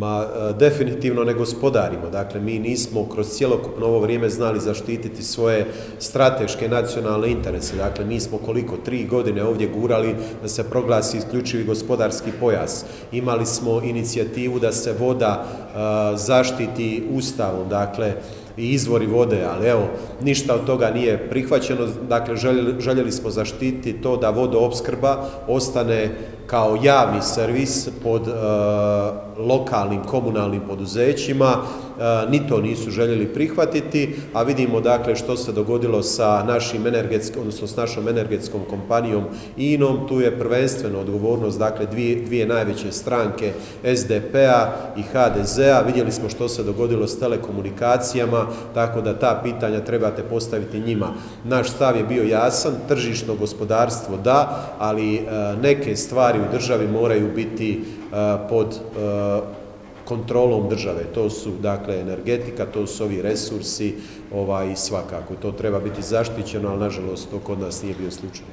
Ma e, definitivno ne gospodarimo, dakle mi nismo kroz cjelokupno ovo vrijeme znali zaštititi svoje strateške nacionalne interese, dakle mi smo koliko, tri godine ovdje gurali da se proglasi isključivi gospodarski pojas, imali smo inicijativu da se voda zaštiti Ustavom, dakle i izvori vode, ali evo ništa od toga nije prihvaćeno, dakle željeli smo zaštititi to da vodoopskrba ostane kao javni servis pod e, lokalnim komunalnim poduzećima, e, ni to nisu željeli prihvatiti, a vidimo dakle što se dogodilo sa našim energetskim, odnosno s našom energetskom kompanijom INOM, tu je prvenstveno odgovornost dakle dvije, dvije najveće stranke SDP-a i HDZ-a, vidjeli smo što se dogodilo s telekomunikacijama, tako da ta pitanja trebate postaviti njima. Naš stav je bio jasan, tržišno gospodarstvo da, ali e, neke stvari u državi moraju biti e, pod e, kontrolom države. To su dakle energetika, to su ovi resursi ovaj, svakako. To treba biti zaštićeno, ali nažalost to kod nas nije bio slučaj.